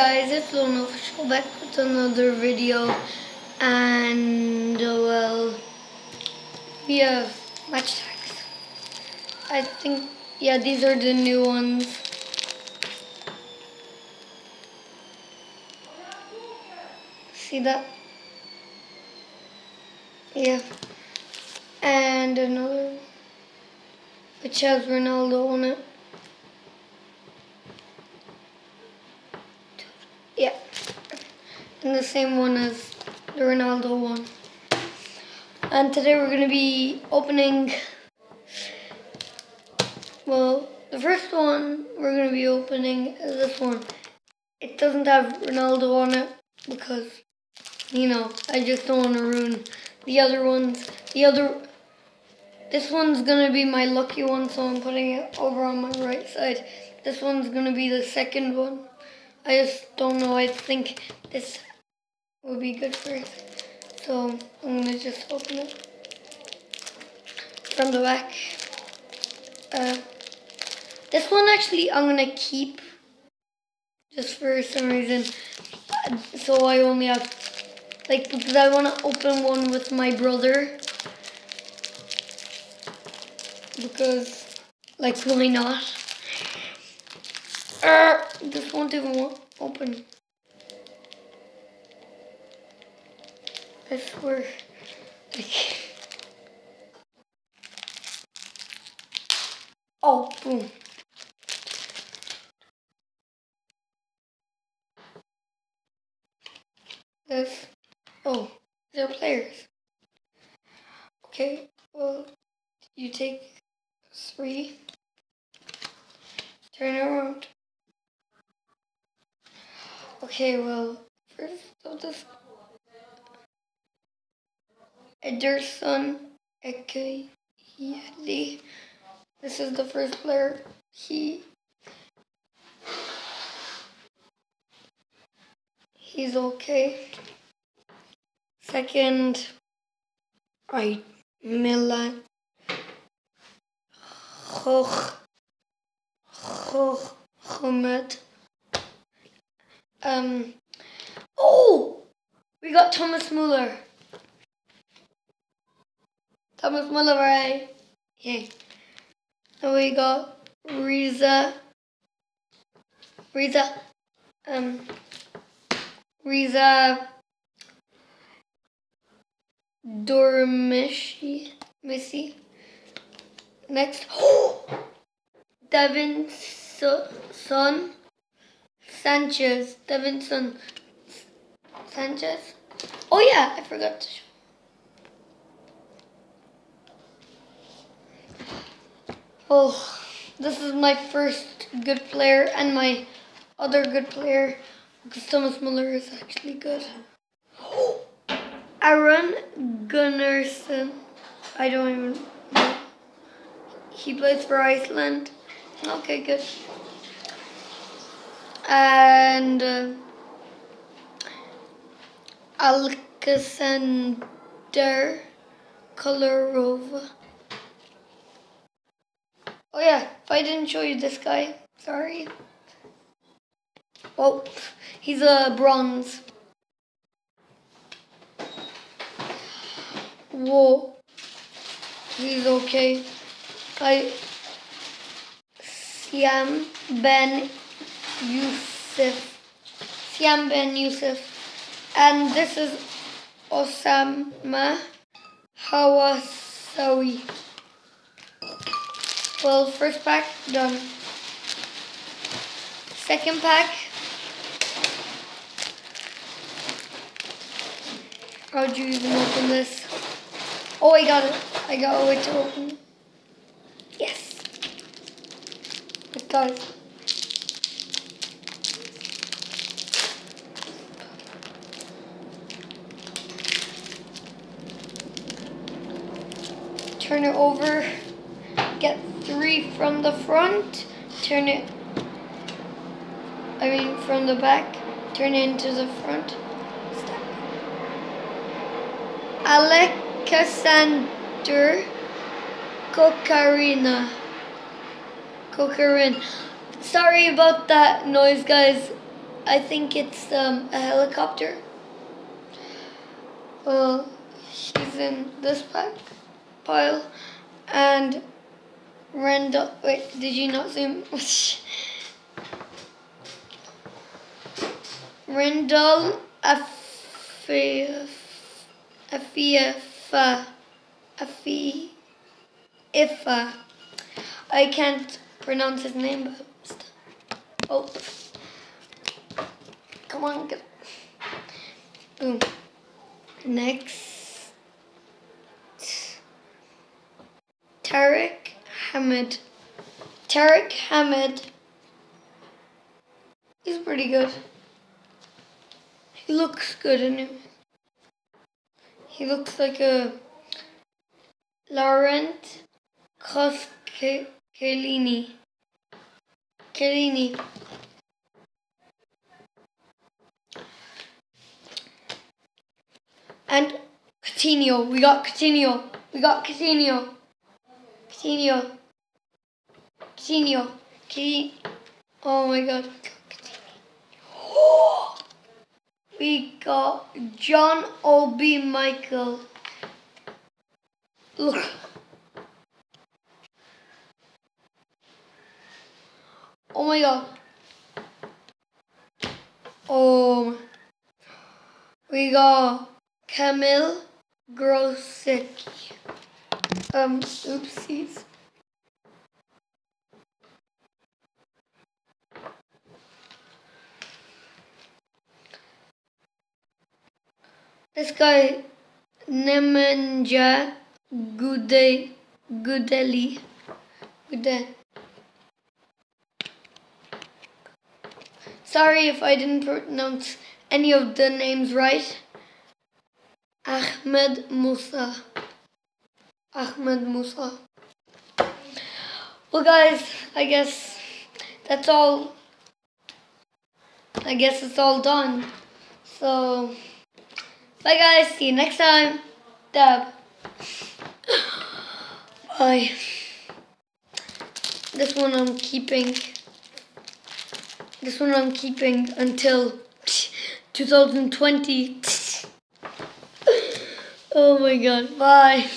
guys, it's Luan Official back with another video and uh, well we have Match Attax. I think yeah these are the new ones. See that? Yeah. And another which has Ronaldo on it. Yeah. The same one as the Ronaldo one. And today we're going to be opening, well, the first one we're going to be opening is this one. It doesn't have Ronaldo on it because, you know, I just don't want to ruin the other ones. The other, this one's going to be my lucky one, so I'm putting it over on my right side. This one's going to be the second one. I just don't know. I think this would be good for it. So I'm gonna just open it from the back. Uh, this one actually I'm gonna keep just for some reason. So I only have like because I want to open one with my brother because like why not? Uh, this won't even open. I swear. Like, oh, boom. This. Oh, they're players. Okay, well, you take three, turn around. Okay, well, first of this Ederson Ekeli. This is the first player. He he's okay. Second, right, Milan. Hoch, Hoch. Um, oh, we got Thomas Muller. Thomas Muller, right? Yeah. And we got Riza. Riza. Um, Riza Durmisi. Missy. Next. Oh! Devin Son. Sanchez, Devin Davinson Sanchez. Oh yeah, I forgot to show. Oh, this is my first good player and my other good player Thomas Muller is actually good. Aron Gunnarsson. I don't even know. He plays for Iceland. Okay, good and uh, Alexander Kolarov. Oh yeah, if I didn't show you this guy, sorry. Oh, he's a bronze. Whoa, he's okay. I Syam Ben Youssef, Syam Ben Youssef, and this is Osama Hawasawi. Well, first pack done. Second pack. How'd you even open this? Oh, I got it. I got a way to open. Yes. It does. turn it over, get three from the front, turn it, I mean from the back, turn it into the front, stack. Alexander Kokarina. Kokarin. Sorry about that noise, guys. I think it's um, a helicopter. Well, she's in this pack pile. And Randall, wait, did you not zoom? Rendell Afia Afiafa Afi Ifa. I can't pronounce his name, but oh, come on, get boom. Next, Tarek Hamed. He's pretty good. He looks good in anyway. He looks like a Laurent Koscielny. Chiellini. And Coutinho. We got Coutinho. We got Coutinho. Coutinho. Coutinho. Coutinho. Oh my god. We got John Obi Mikel. Look. Oh my god. Oh. We got Kamil Grosicki. Um, oopsies. This guy, Nemanja Gude, Gudelj. Gude. Sorry if I didn't pronounce any of the names right. Ahmed Musa. Ahmed Musa. Well, guys, I guess that's all. I guess it's all done. So. Bye guys, see you next time. Dab. Bye. This one I'm keeping. This one I'm keeping until 2020. oh my god, bye.